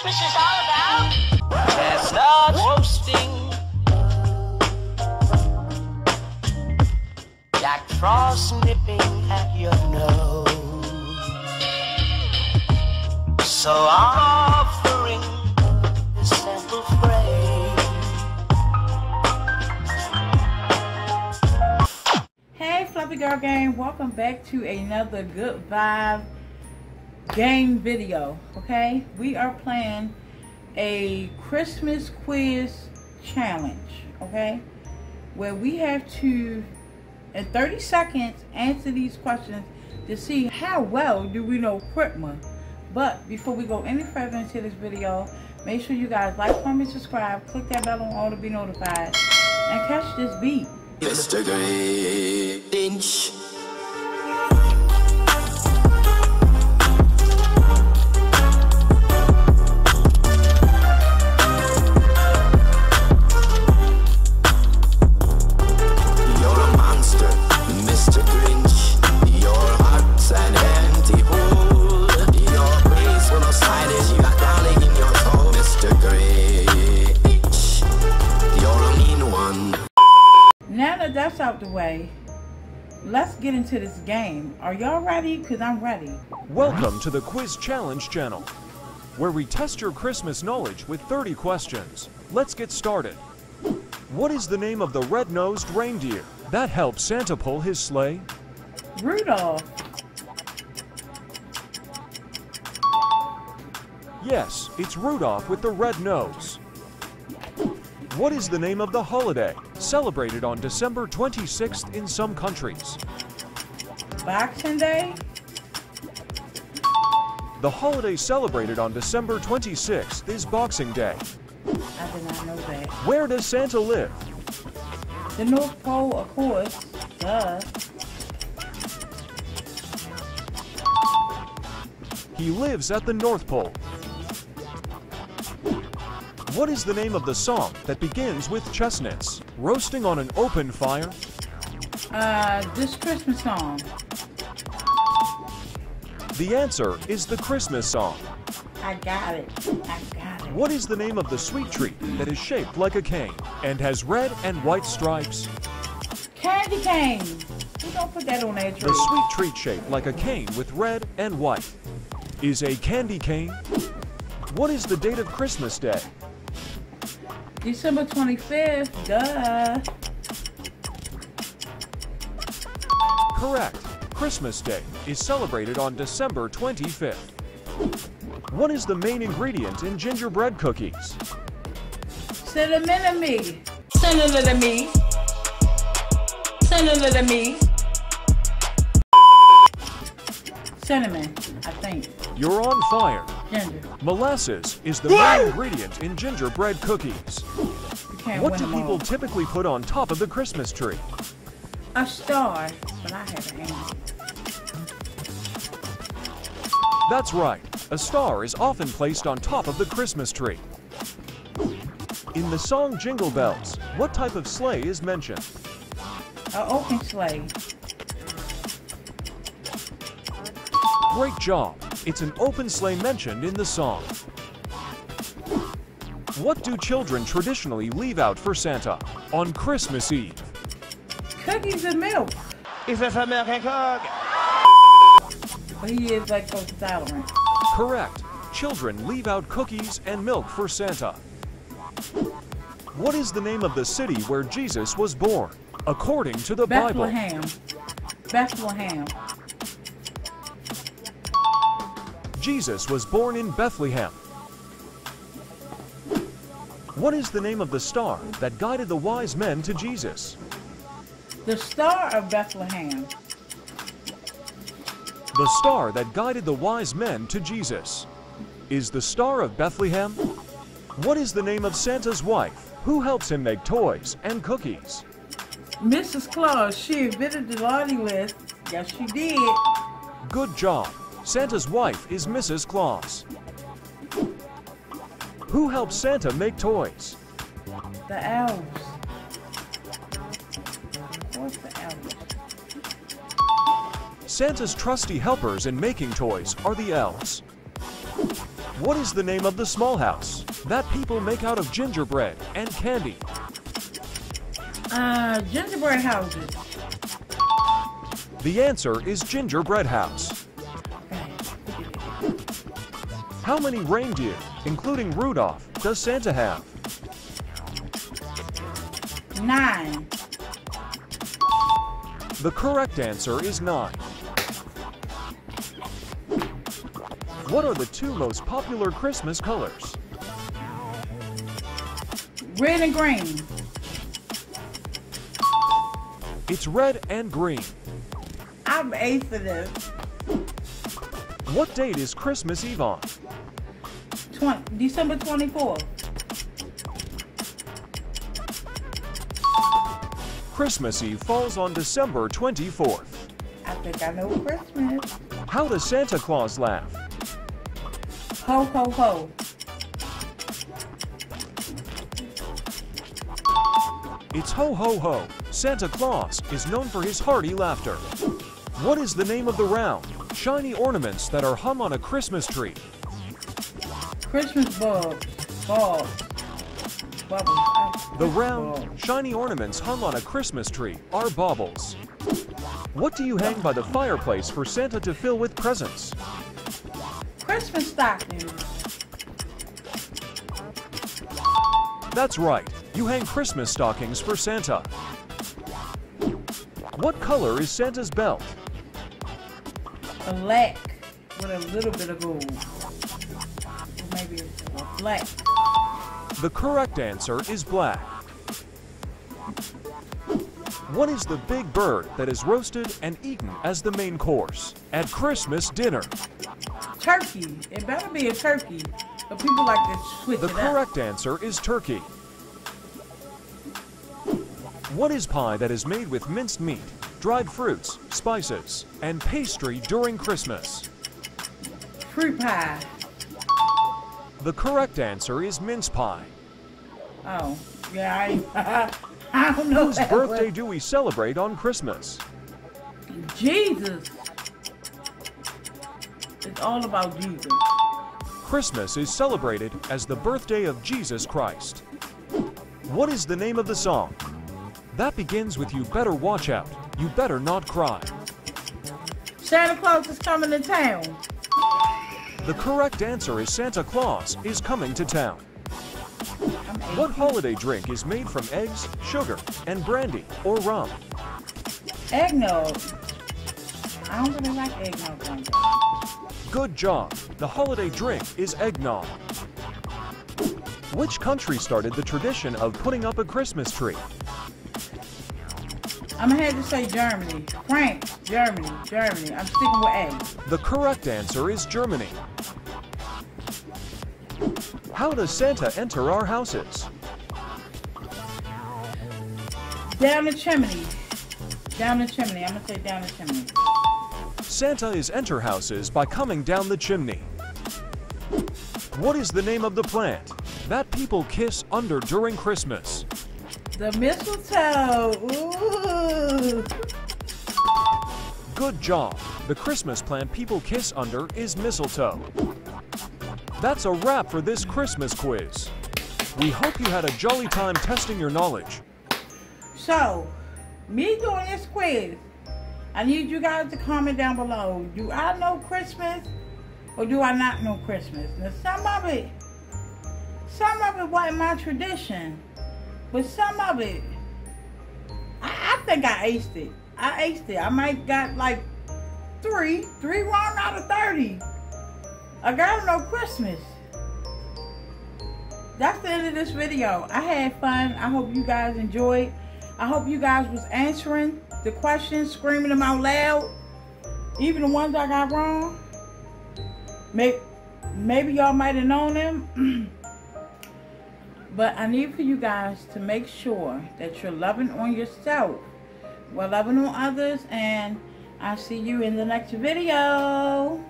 Christmas is all about. Chestnuts roasting. Jack Frost nipping at your nose. So I'm offering this simple phrase. Hey, Fluffy Girl Gang, welcome back to another Good Vibe game video. Okay, we are playing a Christmas quiz challenge. Okay, where we have to, in 30 seconds, answer these questions to see how well do we know Christmas. But before we go any further into this video, make sure you guys like, comment, subscribe, click that bell on all to be notified, and catch this beat. That's out the way, let's get into this game. Are y'all ready? Because I'm ready. Welcome to the Quiz Challenge channel, where we test your Christmas knowledge with 30 questions. Let's get started. What is the name of the red-nosed reindeer that helps Santa pull his sleigh? Rudolph, Yes, it's Rudolph with the red nose. What is the name of the holiday celebrated on December 26th in some countries? Boxing Day, The holiday celebrated on December 26th is Boxing Day. I did not know that. Where does Santa live? The North Pole, of course, duh. He lives at the North Pole. What is the name of the song that begins with chestnuts roasting on an open fire? Uh, this Christmas song. The answer is the Christmas song. I got it. I got it. What is the name of the sweet treat that is shaped like a cane and has red and white stripes? Candy cane. We don't put that on that The sweet treat shaped like a cane with red and white is a candy cane. What is the date of Christmas Day? December 25th, duh. Correct. Christmas Day is celebrated on December 25th. What is the main ingredient in gingerbread cookies? Cinnamon to me. Cinnamon to me. Cinnamon to me. Cinnamon, I think. You're on fire. Ginger. Molasses is the main ingredient in gingerbread cookies. What do people all. typically put on top of the Christmas tree? A star, but I have an answer. That's right. A star is often placed on top of the Christmas tree. In the song Jingle Bells, what type of sleigh is mentioned? A open sleigh. Great job. It's an open sleigh mentioned in the song. What do children traditionally leave out for Santa on Christmas Eve? Cookies and milk. If it's American cook. But he is lactose intolerant. Correct. Children leave out cookies and milk for Santa. What is the name of the city where Jesus was born, according to the Bible? Bethlehem. Bethlehem. Jesus was born in Bethlehem. What is the name of the star that guided the wise men to Jesus? The Star of Bethlehem. The star that guided the wise men to Jesus. Is the Star of Bethlehem? What is the name of Santa's wife who helps him make toys and cookies? Mrs. Claus, she invented the laundry list. Yes, she did. Good job. Santa's wife is Mrs. Claus. Who helps Santa make toys? The elves. What's the elves? Santa's trusty helpers in making toys are the elves. What is the name of the small house that people make out of gingerbread and candy? Uh, gingerbread houses. The answer is gingerbread house. How many reindeer, including Rudolph, does Santa have? Nine. The correct answer is nine. What are the two most popular Christmas colors? Red and green. It's red and green. I'm ace for this. What date is Christmas Eve on? 20, December 24th. Christmas Eve falls on December 24th. I think I know Christmas. How does Santa Claus laugh? Ho, ho, ho. It's ho ho ho. Santa Claus is known for his hearty laughter. What is the name of the round, shiny ornaments that are hung on a Christmas tree? Christmas bulbs. Bulbs. Bubbles. The round, shiny ornaments hung on a Christmas tree are baubles. What do you hang by the fireplace for Santa to fill with presents? Christmas stockings. That's right, you hang Christmas stockings for Santa. What color is Santa's belt? Black with a little bit of gold. Black. The correct answer is black. What is the big bird that is roasted and eaten as the main course at Christmas dinner? Turkey. It better be a turkey. But people like to switch The it up. correct answer is turkey. What is pie that is made with minced meat, dried fruits, spices, and pastry during Christmas? Fruit pie. The correct answer is mince pie. Oh, yeah, I, I don't know. Whose birthday do we celebrate on Christmas? Jesus. It's all about Jesus. Christmas is celebrated as the birthday of Jesus Christ. What is the name of the song? That begins with You Better Watch Out, You Better Not Cry. Santa Claus is coming to town. The correct answer is Santa Claus is coming to town. What holiday drink is made from eggs, sugar, and brandy or rum? Eggnog. I don't really like eggnog. Good job. The holiday drink is eggnog. Which country started the tradition of putting up a Christmas tree? I'm gonna have to say Germany. France, Germany, Germany. I'm sticking with A. The correct answer is Germany. How does Santa enter our houses? Down the chimney. Down the chimney. I'm gonna say down the chimney. Santa is enter houses by coming down the chimney. What is the name of the plant that people kiss under during Christmas? The mistletoe. Ooh. Good job. The Christmas plant people kiss under is mistletoe. That's a wrap for this Christmas quiz. We hope you had a jolly time testing your knowledge. So, me doing this quiz, I need you guys to comment down below. Do I know Christmas or do I not know Christmas? Now, some of it, some of it wasn't my tradition, but some of it, I, I think I aced it. I aced it. I might got like three, three wrong out of 30. I got no Christmas. That's the end of this video. I had fun. I hope you guys enjoyed. I hope you guys was answering the questions, screaming them out loud. Even the ones I got wrong. Maybe, maybe y'all might have known them. but I need for you guys to make sure that you're loving on yourself while loving on others. And I'll see you in the next video.